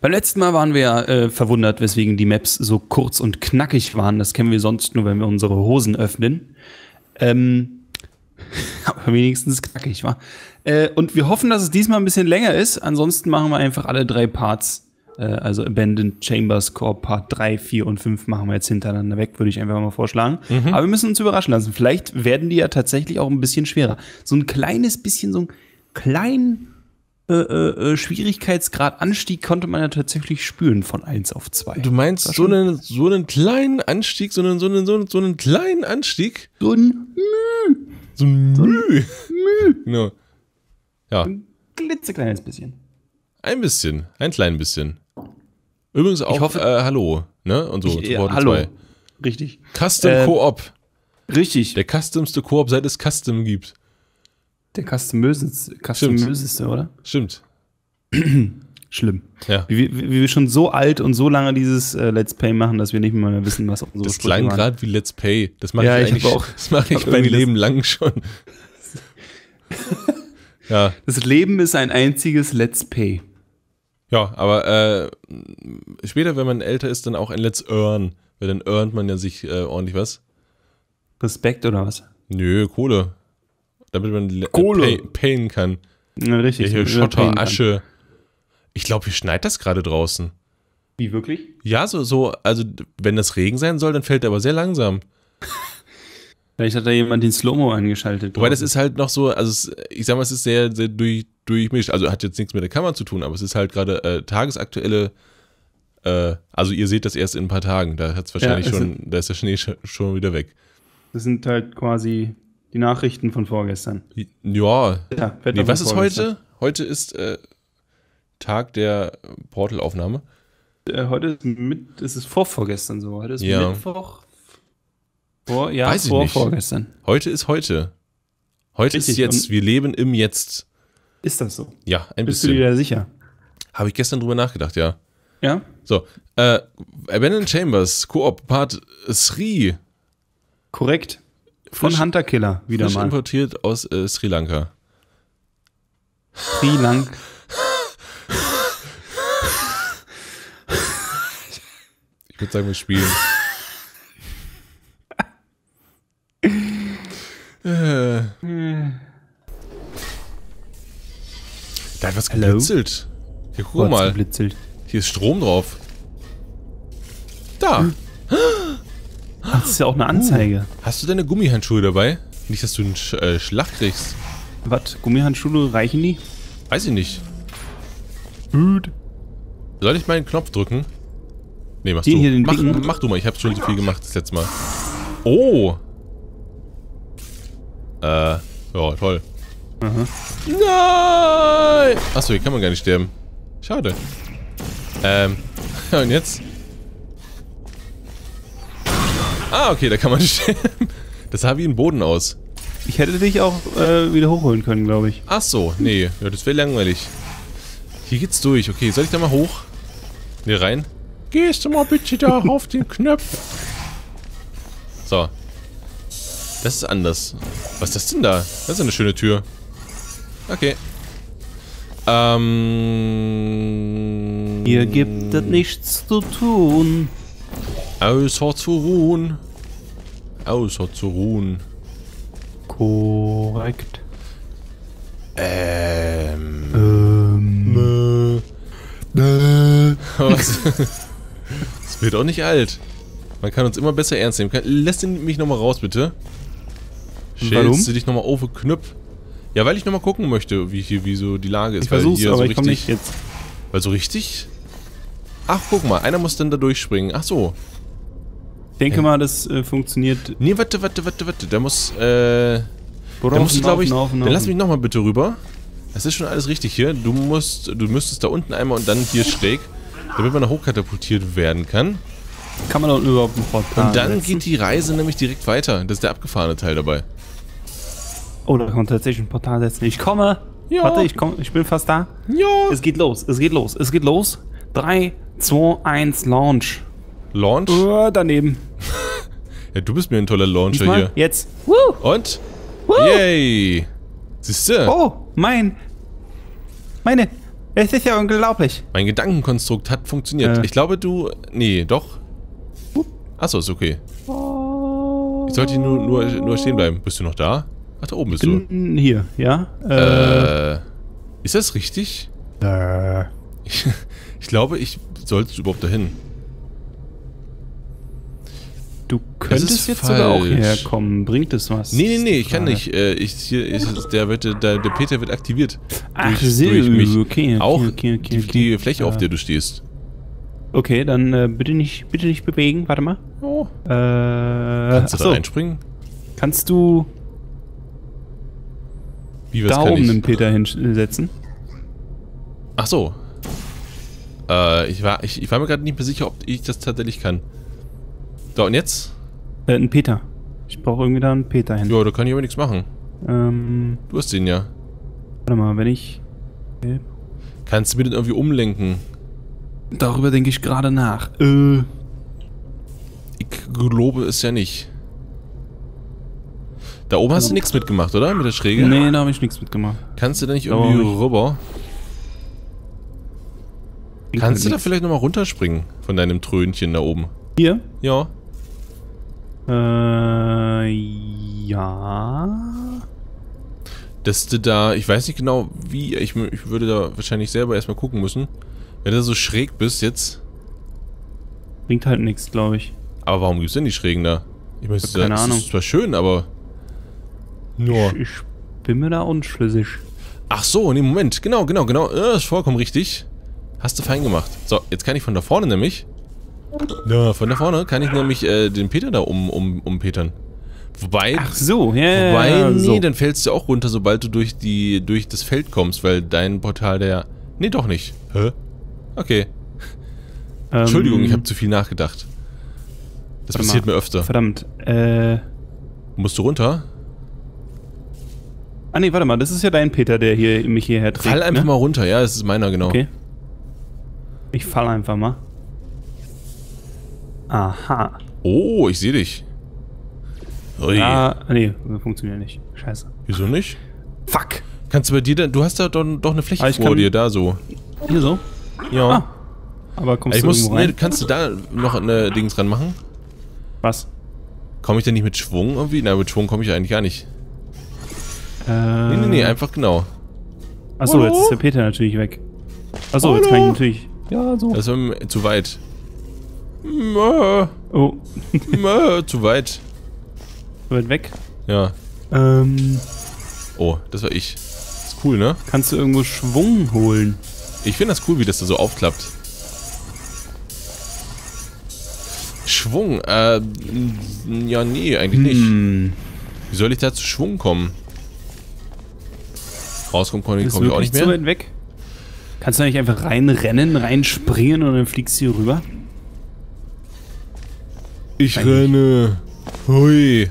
Beim letzten Mal waren wir äh, verwundert, weswegen die Maps so kurz und knackig waren. Das kennen wir sonst nur, wenn wir unsere Hosen öffnen. Ähm, aber wenigstens knackig war. Äh, und wir hoffen, dass es diesmal ein bisschen länger ist. Ansonsten machen wir einfach alle drei Parts. Äh, also Abandoned Chambers Core Part 3, 4 und 5 machen wir jetzt hintereinander weg, würde ich einfach mal vorschlagen. Mhm. Aber wir müssen uns überraschen lassen. Vielleicht werden die ja tatsächlich auch ein bisschen schwerer. So ein kleines bisschen, so ein kleinen äh, äh, äh, Schwierigkeitsgrad Anstieg konnte man ja tatsächlich spüren von 1 auf 2. Du meinst so einen, so einen kleinen Anstieg, so einen, so einen, so einen, so einen kleinen Anstieg? So ein So ein Müh. Genau. Ja, klitzekleines bisschen. ein bisschen. Ein klein bisschen. Übrigens auch, hoffe- äh, hallo, ne? Und so, Ich- Portal hallo. 2. Richtig. Custom Ähm, Koop. Richtig. Der customste Koop, seit es Custom gibt. Der customöseste, customöseste, oder? Stimmt. Schlimm. Ja. Wie, wie, wie wir schon so alt und so lange dieses äh, Let's Play machen, dass wir nicht mehr wissen, was unsere Das klang gerade wie Let's Pay. Das mache Ja, ich ich eigentlich auch- das mache ich mein Leben lang schon. ja, Das Leben ist ein einziges Let's Pay. ja, aber äh, später, wenn man älter ist, dann auch ein Let's Earn. Weil dann earnt man ja sich äh, ordentlich was. Respekt oder was? Nö, Kohle. Damit man le- Kohle. Pay, payen kann. Ja, richtig. Ja, hier Schotter. Asche. Ich glaube, hier schneit das gerade draußen. Wie wirklich? Ja, so, so, also wenn das Regen sein soll, dann fällt er aber sehr langsam. Vielleicht hat da jemand den Slow-Mo angeschaltet. Wobei das ist halt noch so, also es, ich sag mal, es ist sehr, sehr durch, durchmischt. Also hat jetzt nichts mit der Kamera zu tun, aber es ist halt gerade äh, tagesaktuelle, äh, also ihr seht das erst in ein paar Tagen. Da hat es wahrscheinlich schon, da ist der Schnee sch- schon wieder weg. Das sind halt quasi die Nachrichten von vorgestern. Ja, Ja, nee, was ist heute? Heute ist äh, Tag der Portal-Aufnahme. Äh, heute ist mit, es ist vorvorgestern so. Heute ist Ja. Mittwoch. Vor, ja, Weiß ich vor nicht. vorgestern. Heute ist heute. Heute ist Richtig, jetzt. und- Wir leben im Jetzt. Ist das so? Ja, ein Bist du dir bisschen. da sicher? Habe ich gestern drüber nachgedacht, ja. Ja? So, äh, Abandoned Chambers, Koop, Part 3. Korrekt. Von Frisch- Hunter Killer wieder Frisch mal. importiert aus äh, Sri Lanka. Sri Lank. Ich würde sagen, wir spielen. äh. Da hat was geblitzelt. Hier, guck mal. geblitzelt. Hier ist Strom drauf. Da. Ach, das ist ja auch eine Anzeige. Hast du deine Gummihandschuhe dabei? Nicht, dass du einen Sch äh, Schlag kriegst. Was? Gummihandschuhe reichen die? Weiß ich nicht. Gut. Soll ich mal einen Knopf drücken? Nee, machst Den du. hier, den mach, dicken? mach du mal, ich habe schon so viel gemacht das letzte Mal. Oh! Äh, ja, toll. Aha. Nein! Achso, hier kann man gar nicht sterben. Schade. Ähm, und jetzt? Ah, okay, da kann man sterben. Das sah wie ein Boden aus. Ich hätte dich auch äh, wieder hochholen können, glaube ich. Ach so, nee, ja, das wäre langweilig. Hier geht's durch. Okay, soll ich da mal hoch? Nee, rein? Gehst du mal bitte da auf den Knopf. So. Das ist anders. Was ist das denn da? Das ist eine schöne Tür. Okay. Ähm. Hier gibt es nichts zu tun. Außer zu ruhen. Außer zu ruhen. Korrekt. Ähm. Ähm. Was? Es wird auch nicht alt. Man kann uns immer besser ernst nehmen. Ihn mich nochmal raus, bitte. Warum? Stellst du dich nochmal auf den Knopf? Ja, weil ich nochmal gucken möchte, wie hier, wie so die Lage ist. Ich weil versuch's, aber so ich richtig- nicht jetzt. Weil so richtig. Ach, guck mal, einer muss dann da durchspringen. Ach so. Ich denke mal, das äh, funktioniert. Nee, warte, warte, warte, warte. Da muss, äh. Da Worauf musst du, glaube ich. laufen, Dann lass laufen. mich nochmal bitte rüber. Das ist schon alles richtig hier. Du musst, du müsstest da unten einmal und dann hier schräg, damit man da hochkatapultiert werden kann. Kann man da unten überhaupt ein Portal Und dann setzen? geht die Reise nämlich direkt weiter. Das ist der abgefahrene Teil dabei. Oh, da kann man tatsächlich ein Portal setzen. Ich komme. Ja. Warte, ich komme. Ich bin fast da. Ja. Es geht los. Es geht los. Es geht los. 3, 2, 1, Launch. Launch? Uh, daneben. Ja, du bist mir ein toller Launcher Diesmal. hier. Jetzt. Woo. Und? Woo. Yay! Siehste? Oh, mein. Meine. Es ist ja unglaublich. Mein Gedankenkonstrukt hat funktioniert. Äh. Ich glaube, du... Nee, doch. Achso, ist okay. Ich sollte hier nur, nur, nur stehen bleiben. Bist du noch da? Ach, da oben bist du. Bin hier, ja? Äh, ist das richtig? Äh. Ich, ich glaube, ich sollte überhaupt dahin. Du könntest ist jetzt sogar auch falsch. hierher kommen. Bringt es was? Nee, nee, nee, ich kann nicht. Äh, ich, hier ist, der, wird, der, der Peter wird aktiviert. Ach durch, durch mich. okay, okay, Auch okay, okay, die, die Fläche, auf Ja. der du stehst. Okay, dann äh, bitte nicht, bitte nicht bewegen. Warte mal. Oh. Äh, Kannst du achso, da reinspringen? kannst du Wie, was da kann oben ich? einen Peter hinsetzen? Ach so. Äh, ich war, ich, ich war mir gerade nicht mehr sicher, ob ich das tatsächlich kann. So, und jetzt? Äh, einen Peter. Ich brauche irgendwie da einen Peter hin. Ja, da kann ich aber nichts machen. Ähm, Du hast den ja. warte mal, wenn ich... Kannst du mir den irgendwie umlenken? Darüber denke ich gerade nach. Äh, Ich glaube es ja nicht. Da oben hast du nichts mitgemacht, oder? Mit der Schräge? nee, da habe ich nichts mitgemacht. Kannst du da nicht irgendwie nicht. rüber? Kannst du da vielleicht nochmal runterspringen von deinem Trönchen da oben? Hier? Ja. Äh, ja. Dass du da, ich weiß nicht genau wie, ich, ich würde da wahrscheinlich selber erstmal gucken müssen. Wenn du so schräg bist jetzt. Bringt halt nichts, glaube ich. Aber warum gibt's denn die Schrägen da? Ich meine, keine es Ahnung. ist zwar schön, aber. Nur. Ich, ich bin mir da unschlüssig. Ach so, nee, Moment. Genau, genau, genau. Ja, ist vollkommen richtig. Hast du fein gemacht. So, jetzt kann ich von da vorne nämlich. Ja, von da vorne kann ich nämlich äh, den Peter da um, um, umpetern. Wobei, Ach so, ja, ja, wobei, ja, nee, so. dann fällst du auch runter, sobald du durch die durch das Feld kommst, weil dein Portal der. Nee, doch nicht. Hä? Okay. Ähm, Entschuldigung, ich habe zu viel nachgedacht. Das passiert mal. mir öfter. Verdammt. Äh. Musst du runter? Ah nee, warte mal, das ist ja dein Peter, der hier mich hierher trägt. Fall einfach ne? mal runter. Ja, das ist meiner, genau. Okay. Ich fall einfach mal. Aha. Oh, ich sehe dich. Ui. Ja, nee, funktioniert nicht. Scheiße. Wieso nicht? Fuck. Kannst du bei dir denn, du hast da doch, doch eine Fläche Ah, ich vor dir, da so. Hier so. Ja. Ah. Aber kommst ich du muss, irgendwo nee, rein? kannst du da noch eine Dings dran machen? Was? Komme ich denn nicht mit Schwung irgendwie? Nein, mit Schwung komme ich eigentlich gar nicht. Äh, Nee, nee, nee, einfach genau. Achso, jetzt ist der Peter natürlich weg. Achso, jetzt kann ich natürlich. Ja, so. Das ist zu weit. Mö, Oh, mö, zu weit. weit weg. Ja. Ähm, Oh, das war ich. Ist cool, ne? kannst du irgendwo Schwung holen? Ich finde das cool, wie das da so aufklappt. Schwung, äh, ja, nee, eigentlich nicht. Hm. Wie soll ich da zu Schwung kommen? Rauskommen komm ich auch nicht zu mehr. weit weg? Kannst du nicht einfach reinrennen, reinspringen und dann fliegst du hier rüber? Ich Eigentlich. renne. Hui.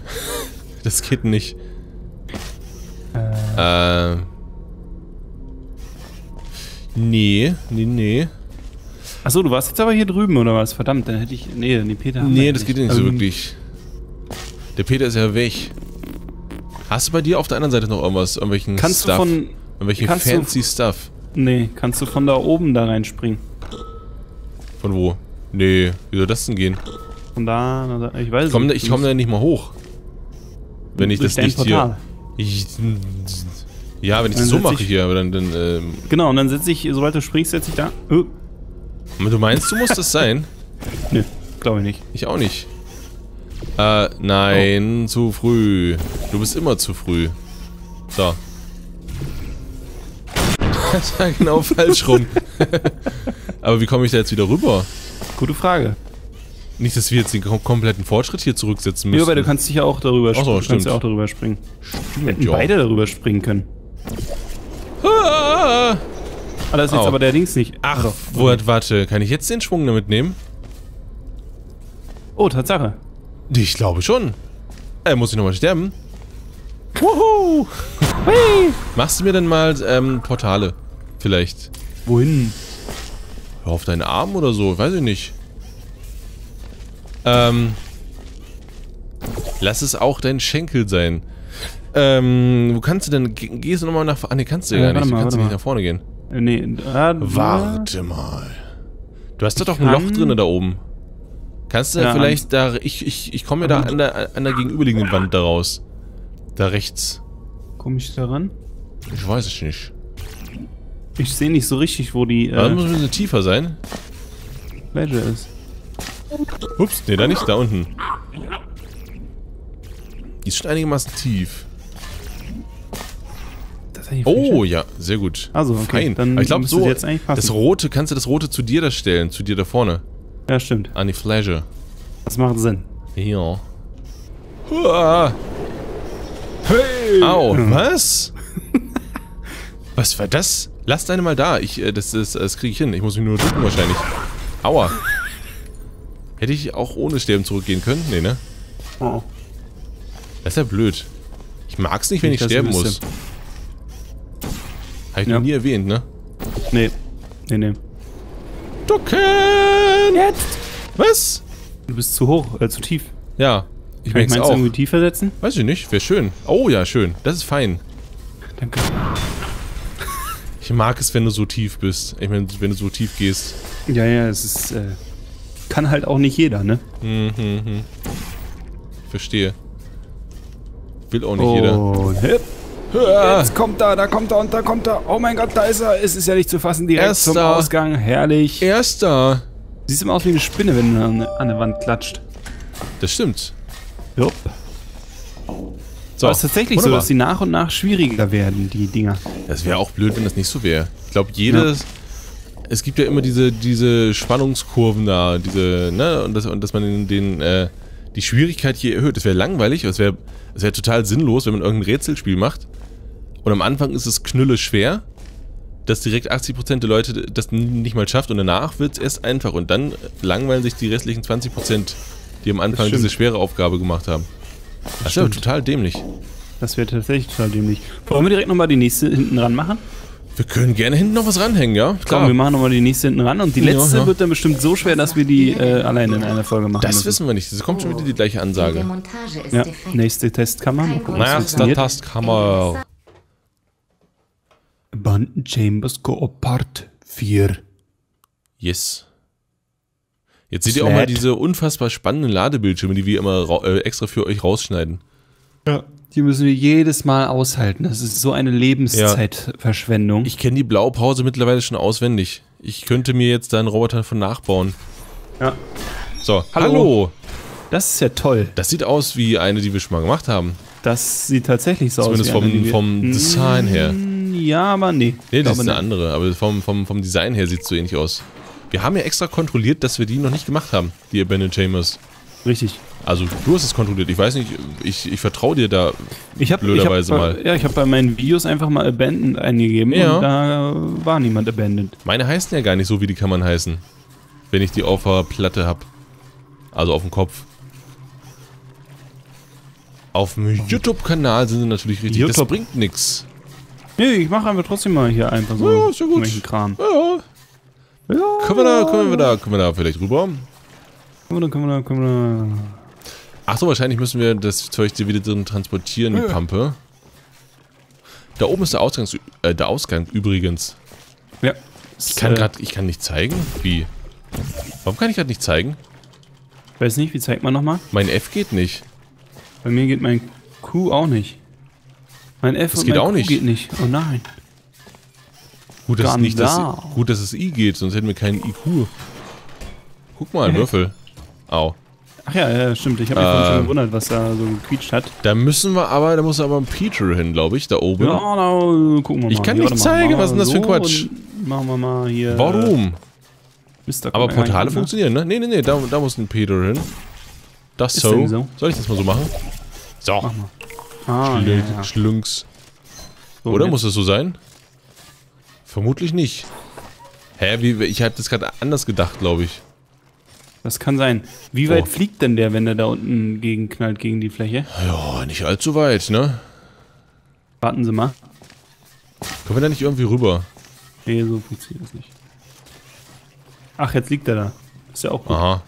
Das geht nicht. Äh. Nee, nee, nee. Achso, du warst jetzt aber hier drüben oder was? Verdammt, dann hätte ich. Nee, nee, Peter. haben wir Nee, das geht nicht so Ähm, wirklich. Der Peter ist ja weg. Hast du bei dir auf der anderen Seite noch irgendwas? Irgendwelchen Kannst Stuff? du von. Irgendwelchen kannst du- fancy Stuff? Nee, kannst du von da oben da reinspringen? Von wo? Nee, wie soll das denn gehen? Von da, na da ich weiß Ich komme nicht. ich komm da nicht mal hoch. Wenn ich das nicht Portal. hier. Ich, ja, wenn ich das so mache ich- hier, aber dann, dann ähm, Genau, und dann setze ich, sobald du springst, setze ich da. Oh, Du meinst, du musst das sein? nö, glaube ich nicht. Ich auch nicht. Äh, nein, zu früh. Du bist immer zu früh. So. Das war genau falsch rum. Aber wie komme ich da jetzt wieder rüber? Gute Frage. Nicht, dass wir jetzt den kom kompletten Fortschritt hier zurücksetzen müssen. Ja, aber du kannst dich ja auch darüber Ach so, springen. Du kannst stimmt. ja auch darüber springen. Wir hätten ja. beide darüber springen können. Ah! Ah, das ist jetzt Au. aber der Dings nicht. Ach, Doch. wo, warte, kann ich jetzt den Schwung damit nehmen? Oh, Tatsache. Ich glaube schon. Äh, muss ich nochmal sterben? Wuhu! Machst du mir dann mal ähm, Portale? Vielleicht. Wohin? Auf deinen Arm oder so, weiß ich nicht. Ähm. Lass es auch dein Schenkel sein. Ähm, wo kannst du denn? ge- Gehst du nochmal nach vorne? Ah, nee, kannst du ja Äh, gar nicht. Du mal, kannst warte nicht mal. nach vorne gehen. Äh, nee, äh, Warte mal. Du hast da doch ein Loch drin da oben. Kannst du Ja, vielleicht da... Ich, ich, ich komme ja da an der, an der gegenüberliegenden Wand da raus. Da rechts. Komm ich da ran? Ich weiß es nicht. Ich sehe nicht so richtig, wo die äh, muss ein bisschen tiefer sein. Ledge ist. Ups, nee, da nicht, da unten. Die ist schon einigermaßen tief. Das ist Oh, ja, sehr gut. Also, okay, Fein. dann Aber ich glaube, so, jetzt eigentlich passen. das Rote, kannst du das Rote zu dir da stellen, zu dir da vorne. Ja, stimmt. An die Flasche. Das macht Sinn. Ja. Huah. Hey! Au, was? was war das? Lass deine mal da. Ich, äh, das, das, das kriege ich hin. Ich muss mich nur drücken wahrscheinlich. Aua. Hätte ich auch ohne Sterben zurückgehen können? Nee, ne? Oh. Das ist ja blöd. Ich mag's nicht, wenn ich ihr sterben muss. Habe ich Ja. noch nie erwähnt, ne? Nee. Nee, nee. Ducken! Jetzt! Was? Du bist zu hoch, äh, zu tief. Ja, ich Kann ich auch. irgendwie tiefer setzen? Weiß ich nicht, wäre schön. Oh ja, schön. Das ist fein. Danke. Ich mag es, wenn du so tief bist. Ich meine, wenn du so tief gehst. Ja, ja, es ist, äh, kann halt auch nicht jeder, ne? Mhm, mhm. Verstehe. Will auch nicht jeder. Und hip. Jetzt kommt er, da kommt er und da kommt er. Oh mein Gott, da ist er. Es ist ja nicht zu fassen, direkt Erster. zum Ausgang. Herrlich. Erster. Siehst immer aus wie eine Spinne, wenn du an, der Wand klatscht. Das stimmt. Jupp. So, Aber es ist tatsächlich so, wunderbar. dass die nach und nach schwieriger werden, die Dinger. Das wäre auch blöd, wenn das nicht so wäre. Ich glaube, jedes. Es gibt ja immer diese, diese Spannungskurven da, diese, ne, und, das, und dass man den, den äh, die Schwierigkeit hier erhöht. Das wäre langweilig, es wäre es wär total sinnlos, wenn man irgendein Rätselspiel macht. Und am Anfang ist es knülle schwer, dass direkt 80% der Leute das nicht mal schafft und danach wird es erst einfach. Und dann langweilen sich die restlichen 20%, die am Anfang diese schwere Aufgabe gemacht haben. Das ist aber stimmt. total dämlich. Das wäre tatsächlich total dämlich. Wollen wir direkt nochmal die nächste hinten ran machen? Wir können gerne hinten noch was ranhängen, ja? Komm, wir machen nochmal die nächste hinten ran. Und die Ja, letzte ja. wird dann bestimmt so schwer, dass wir die äh, alleine in einer Folge machen Das müssen. wissen wir nicht. Es kommt schon wieder die gleiche Ansage. Ja, defekt. nächste Testkammer. Funktioniert. Tastkammer. Abandon Chambers Go Part 4. Yes. Jetzt seht ihr auch mal Sled. diese unfassbar spannenden Ladebildschirme, die wir immer äh, extra für euch rausschneiden. Ja. Die müssen wir jedes Mal aushalten. Das ist so eine Lebenszeitverschwendung. Ich kenne die Blaupause mittlerweile schon auswendig. Ich könnte mir jetzt da einen Roboter von nachbauen. Ja. So, Hallo. hallo. Das ist ja toll. Das sieht aus wie eine, die wir schon mal gemacht haben. Das sieht tatsächlich so Zumindest aus. wie vom- vom Design her. Ja, aber nee. Nee, das ist eine nicht. andere, aber vom, vom, vom Design her sieht es so ähnlich aus. Wir haben ja extra kontrolliert, dass wir die noch nicht gemacht haben, die Abandoned Chambers. Richtig. Also, du hast es kontrolliert. Ich weiß nicht, ich, ich vertraue dir da. Ich habe Blöderweise ich hab, mal. Ja, ich habe bei meinen Videos einfach mal Abandoned eingegeben Ja. und da war niemand Abandoned. Meine heißen ja gar nicht so, wie die kann man heißen. Wenn ich die auf der Platte habe. Also auf dem Kopf. Auf dem YouTube-Kanal sind sie natürlich richtig. Das YouTube. bringt nix. Nee, ich mache einfach trotzdem mal hier einfach so Ja, ist ja gut. Kram. Ja. Ja, Können wir da, können wir da, können wir da vielleicht rüber? können wir da, können wir da, können wir da. Ach so, wahrscheinlich müssen wir das Zeug hier wieder drin transportieren, die. Pampe. Da oben ist der, Ausgangs äh, der Ausgang übrigens. Ja. Ich kann äh, gerade, ich kann nicht zeigen. Wie? Warum kann ich gerade nicht zeigen? Weiß nicht, wie zeigt man nochmal? Mein F geht nicht. Bei mir geht mein Q auch nicht. Mein F Das und geht mein auch Q nicht. geht nicht. Oh nein. Gut, dass, nicht das, Skandal. gut, dass es I geht, sonst hätten wir keinen IQ. Guck mal, ein? Würfel. Au. Ach ja, ja, stimmt. Ich habe mich vorhin Ähm. schon gewundert, was da so gequietscht hat. Da müssen wir aber, da muss aber ein Peter hin, glaube ich, da oben. Ja, da gucken wir mal. Ich kann Hier, nicht mal, zeigen, was ist denn das für ein wir Quatsch? Machen wir mal hier. Warum? Äh, Mist, Aber ja Portale nicht funktionieren, ne? Nee, nee, nee, da, da muss ein Peter hin. Das Ist so. so? Soll ich das mal so machen? So. Mach mal. Ah, ja, Schlü- ja. Schlünks. So, Oder muss das so sein? Vermutlich nicht. Hä, wie, ich hatte das gerade anders gedacht, glaube ich. Das kann sein. Wie weit Oh. fliegt denn der, wenn der da unten gegenknallt gegen die Fläche? Ja, nicht allzu weit, ne? Warten Sie mal. Können wir da nicht irgendwie rüber? Nee, so funktioniert das nicht. Ach, jetzt liegt er da. Ist ja auch gut. Aha.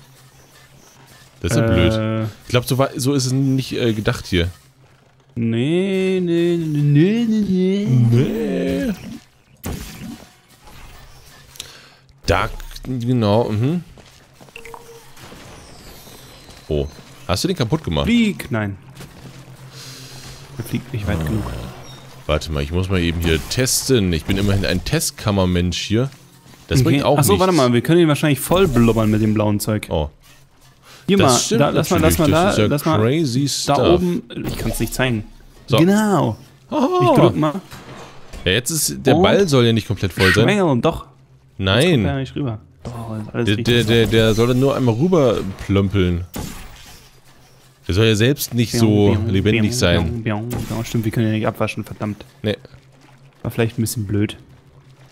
Das ist ja blöd. Äh, Ich glaube, so, so ist es nicht äh, gedacht hier. nee, nee, nee, nee, nee, nee. Nee. Da, genau, mhm. Oh, hast du den kaputt gemacht? Flieg! Nein. Er fliegt nicht weit genug. Warte mal, ich muss mal eben hier testen. Ich bin immerhin ein Testkammermensch hier. Das bringt auch Achso, nichts. warte mal, wir können ihn wahrscheinlich voll blubbern mit dem blauen Zeug. Oh, Hier das mal, stimmt da, lass mal, lass mal da, ja lass mal crazy stuff. da oben. Ich kann es nicht zeigen. So. Genau. Oh. Ich drück mal. Ja, jetzt ist, der Und? Ball soll ja nicht komplett voll sein. Schwengel und doch. Kommt ja Nein, nicht rüber. Oh, der, der, der, der soll dann nur einmal rüber plömpeln. Der soll ja selbst nicht so Biong, lebendig biong, sein. Stimmt, wir können ja nicht abwaschen, verdammt. Nee. War vielleicht ein bisschen blöd.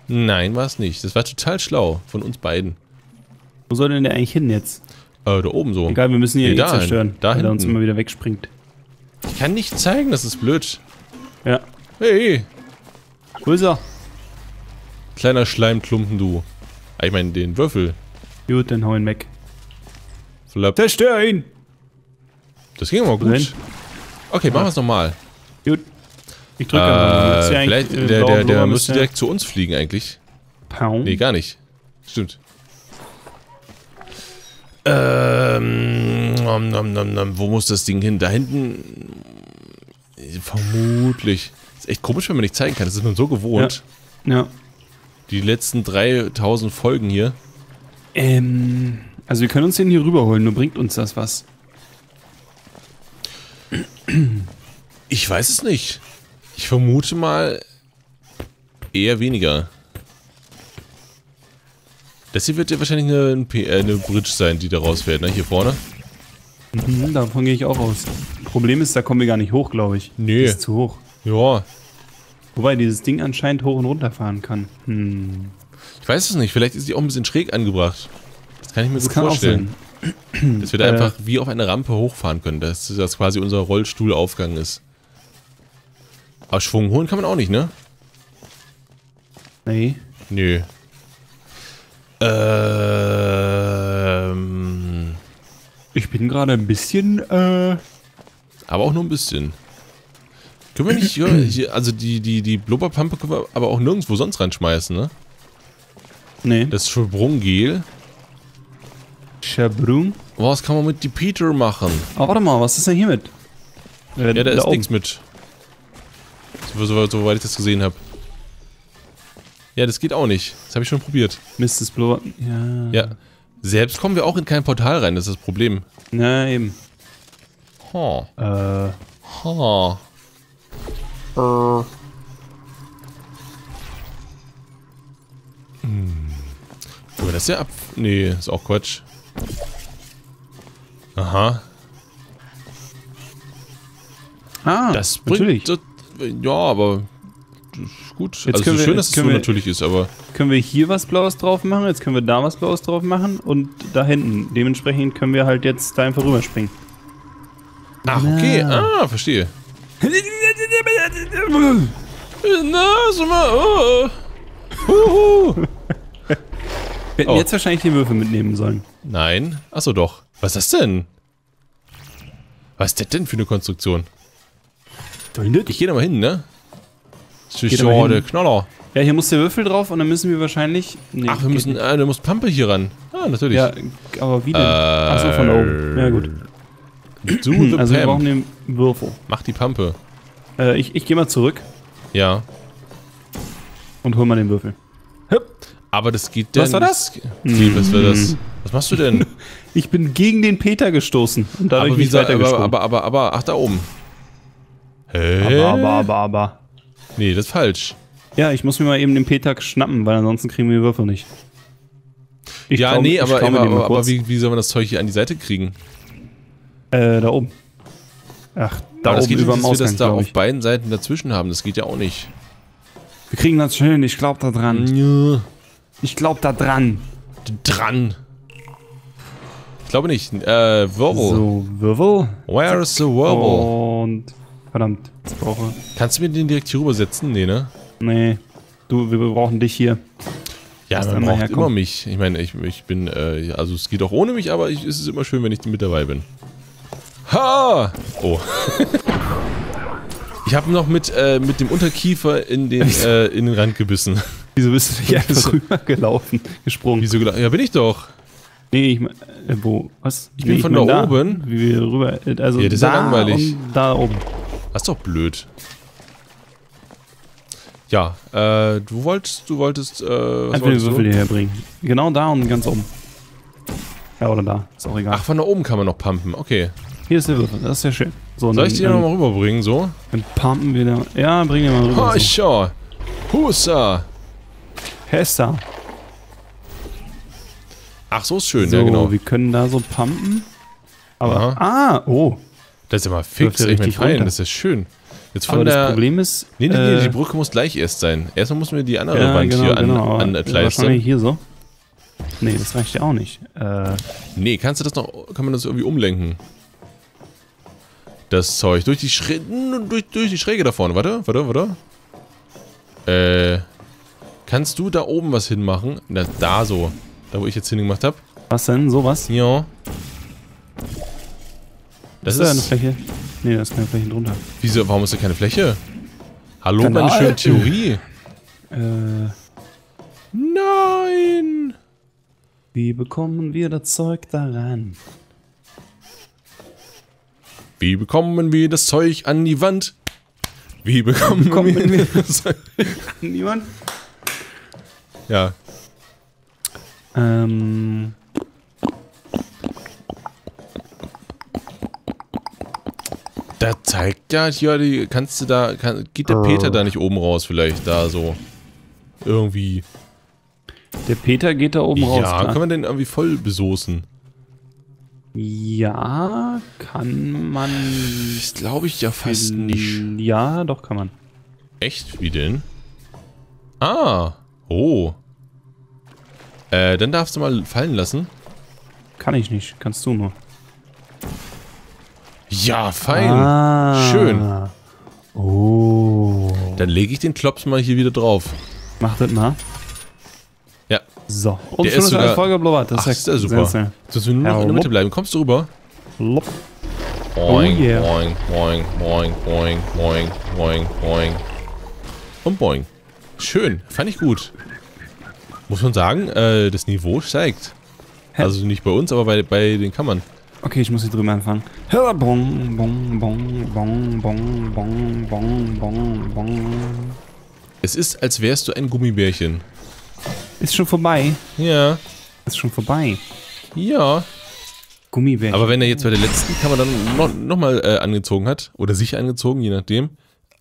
Nein, war es nicht. Das war total schlau von uns beiden. Wo soll denn der eigentlich hin jetzt? Äh, da oben so. Egal, wir müssen ihn Nee, ja eh zerstören, Da weil er uns hinten. immer wieder wegspringt. Ich kann nicht zeigen, das ist blöd. Ja. Hey, Wo ist er? kleiner Schleimklumpen, du. Ah, Ich meine, den Würfel. Gut, dann hau ihn weg. Flap. Zerstör ihn! Das ging aber gut. Okay, machen wir es nochmal. Gut. Ich drücke ja Äh, vielleicht, äh, der, der, der blau- müsste ist ja- direkt zu uns fliegen eigentlich. Pow. Nee, gar nicht. Stimmt. Ähm, nom, nom, nom, nom. wo muss das Ding hin? Da hinten. Vermutlich. Ist echt komisch, wenn man nicht zeigen kann. Das ist man so gewohnt. Ja. Die letzten 3000 Folgen hier. Ähm, also wir können uns den hier rüberholen, nur bringt uns das was. Ich weiß es nicht. Ich vermute mal eher weniger. Das hier wird ja wahrscheinlich eine, äh, eine Bridge sein, die da rausfährt, ne? Hier vorne. Mhm, davon gehe ich auch aus. Problem ist, da kommen wir gar nicht hoch, glaube ich. Nee. Das ist zu hoch. Ja, Wobei dieses Ding anscheinend hoch und runter fahren kann. Hm. ich weiß es nicht. Vielleicht ist die auch ein bisschen schräg angebracht. Das kann ich mir Das gut vorstellen. Dass wir da Äh. einfach wie auf eine Rampe hochfahren können. Dass das quasi unser Rollstuhlaufgang ist. Aber Schwung holen kann man auch nicht, ne? Nee. Nö. Ähm. Ich bin gerade ein bisschen, äh. Aber auch nur ein bisschen. Können wir nicht, hier, also die, die, die Blubberpampe können wir aber auch nirgendwo sonst reinschmeißen, ne? Nee. Das Sprunggel. Schabrung. Was kann man mit die Peter machen? Oh, warte mal, was ist denn hier mit? Äh, Ja, da ist oben. nichts mit. So, so, soweit ich das gesehen habe. Ja, das geht auch nicht. Das habe ich schon probiert. Mist, das Blubber. Ja. Ja. Selbst kommen wir auch in kein Portal rein, das ist das Problem. Na, eben. Ha. Äh. Ha. Hm. Können wir das ja ab... Nee, ist auch Quatsch. Aha. Ah, Das bringt... natürlich. Das, ja, aber... Gut. Jetzt also können so wir- schön, dass es so wir- natürlich ist, aber... Können wir hier was Blaues drauf machen, jetzt können wir da was Blaues drauf machen und da hinten. Dementsprechend können wir halt jetzt da einfach rüberspringen. Ach, okay. Ah, verstehe. Na, sag mal, oh. Huhu. Wir hätten Oh. jetzt wahrscheinlich die Würfel mitnehmen sollen. Nein. Achso, doch. Was ist das denn? Was ist das denn für eine Konstruktion? Ich gehe da mal hin, ne? Das ist Geh da mal ja hin. der Knaller. Ja, hier muss der Würfel drauf und dann müssen wir wahrscheinlich. Nee, Ach, wir müssen. nicht. Äh, du musst Pampe hier ran. Ah, natürlich. Ja, aber wie denn? Äh, Achso, von oben. Ja, gut. Du, the Also, wir Pam. brauchen den Würfel. Mach die Pampe. Äh, ich ich gehe mal zurück Ja. und hol mal den Würfel. Aber das geht denn. Was war das? Wie, was war das? Was machst du denn? Ich bin gegen den Peter gestoßen und dadurch aber, wie nicht sa- aber, aber, aber, aber, ach, da oben. Hä? aber, aber, aber, aber. Nee, das ist falsch. Ja, ich muss mir mal eben den Peter schnappen, weil ansonsten kriegen wir die Würfel nicht. Ich ja, klau- nee, aber, aber, aber, aber wie, wie soll man das Zeug hier an die Seite kriegen? Äh, da oben. Ach, da aber oben über dem dass wir das Ausgang, da auf beiden Seiten dazwischen haben. Das geht ja auch nicht. Wir kriegen das schön, ich glaub da dran. Ja. Ich glaub da dran. Dran. Ich glaube nicht. Äh, Wirbel. So, Wirbel. Where's the Wirbel? Und. Verdammt, jetzt brauche. Kannst du mir den direkt hier rübersetzen? Nee, ne? Nee. Du, wir brauchen dich hier. Ja, man braucht herkommen. immer mich. Ich meine, ich, ich bin, äh, also es geht auch ohne mich, aber ich, es ist immer schön, wenn ich mit dabei bin. Ha! Oh. ich habe noch mit, äh, mit dem Unterkiefer in den, äh, in den Rand gebissen. Wieso bist du nicht einfach rübergelaufen, gesprungen? Wieso gedacht? Ja, bin ich doch. Nee, ich mein, äh, wo, was? Ich bin nee, von mein da oben. Wie wir rüber, äh, also Ja, das ist ja da langweilig. da oben. Das ist doch blöd. Ja, äh, du wolltest, du wolltest, äh, was Einfach den wolltest Würfel du? hierher bringen. Genau da und ganz oben. Ja, oder da. Ist auch egal. Ach, von da oben kann man noch pumpen, okay. Hier ist der Würfel, das ist ja schön. So, Soll ich die dann, nochmal rüberbringen, so? dann pumpen wir da. Ja, bring den mal rüber. Ha, so. schau. Husa. Hessa. Ach, so ist schön, So, ja genau. wir können da so pumpen. Aber, Aha. ah, oh. Das ist ja mal fix, ich fein, runter. das ist schön. Jetzt von Aber der... das Problem ist, nee, nee, nee, äh, die Brücke muss gleich erst sein. Erstmal müssen wir die andere ja, Wand genau, hier an, genau, aber ankleistern. Wahrscheinlich hier so. Nee, das reicht ja auch nicht. Äh, Nee, kannst du das noch, kann man das irgendwie umlenken? Das Zeug. Durch die Schräge, durch, durch die Schräge da vorne. Warte, warte, warte. Äh, kannst du da oben was hinmachen? Na, da so. Da, wo ich jetzt hingemacht habe. was denn? Sowas? Ja. Das ist da eine ist, Fläche? Nee, da ist keine Fläche drunter. wieso, warum ist da keine Fläche? Hallo, Kanal. meine schöne Theorie. Äh, Nein! wie bekommen wir das Zeug daran? Wie bekommen wir das Zeug an die Wand? Wie bekommen, bekommen wir wir- das Zeug? Niemand? Ja, Ähm, Da zeigt ja hier, die, kannst du da, kann, geht der Peter da nicht oben raus vielleicht, da so, irgendwie. der Peter geht da oben raus. ja, kann man den irgendwie voll besoßen? ja, kann man. Das glaube ich ja fast nicht. Ja, doch kann man. Echt? Wie denn? Ah, oh. Äh, dann darfst du mal fallen lassen. Kann ich nicht, kannst du nur. Ja, fein. Ah. Schön. Oh. Dann lege ich den Klops mal hier wieder drauf. Mach das mal. Ja, So. Und Der schon ist sogar- alles vollgeblubbert. Das Ach, ist ja super. Sollst du nur noch in der Mitte bleiben? Kommst du rüber? Lopp. Boing, Oh yeah. boing, boing, boing, boing, boing, boing, boing. Und boing. Schön, fand ich gut. Muss man sagen, äh, das Niveau steigt. Hä? Also nicht bei uns, aber bei, bei den Kammern. Okay, ich muss hier drüben anfangen. Bong, bong, bong, bong, bong, bong, bong, bong, bong. Es ist, als wärst du ein Gummibärchen. Ist schon vorbei. Ja, Ist schon vorbei. ja. Gummibärchen. Aber wenn er jetzt bei der letzten Kammer dann noch, noch mal äh, angezogen hat, oder sich angezogen, je nachdem,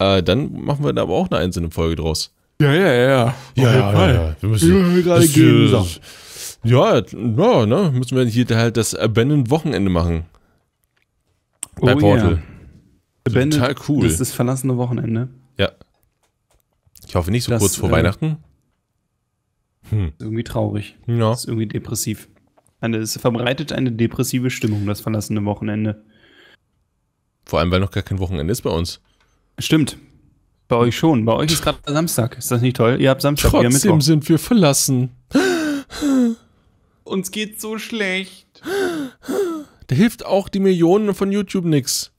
äh, dann machen wir da aber auch eine einzelne Folge draus. Ja, ja, ja. Ja, ja, ja, ja. Wir müssen Ja, gerade gehen. Ja, ja, ne, müssen wir hier halt das Abandoned Wochenende machen. Bei Oh, Portal. Yeah. Total cool. Das ist das verlassene Wochenende. Ja. Ich hoffe nicht so Das, kurz vor äh, Weihnachten. Hm. Ist irgendwie traurig. Ja. Ist irgendwie depressiv. Eine, es verbreitet eine depressive Stimmung, das verlassene Wochenende. Vor allem, weil noch gar kein Wochenende ist bei uns. Stimmt. Bei euch schon. Bei euch ist gerade Samstag. Ist das nicht toll? Ihr habt Samstag, Trotzdem Mittwoch. sind wir verlassen. Uns geht so schlecht. Da hilft auch die Millionen von YouTube nix.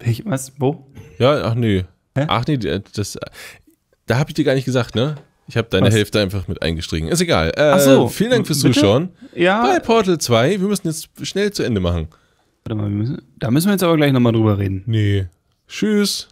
Welch, was? Wo? Ja, ach nee. Hä? Ach nee, das. Da habe ich dir gar nicht gesagt, ne? Ich habe deine Was? Hälfte einfach mit eingestrichen. Ist egal. Äh, Ach so. Vielen Dank fürs Bitte? Zuschauen. Ja. Bei Portal 2. Wir müssen jetzt schnell zu Ende machen. Warte mal, wir müssen, da müssen wir jetzt aber gleich nochmal drüber reden. Nee. Tschüss.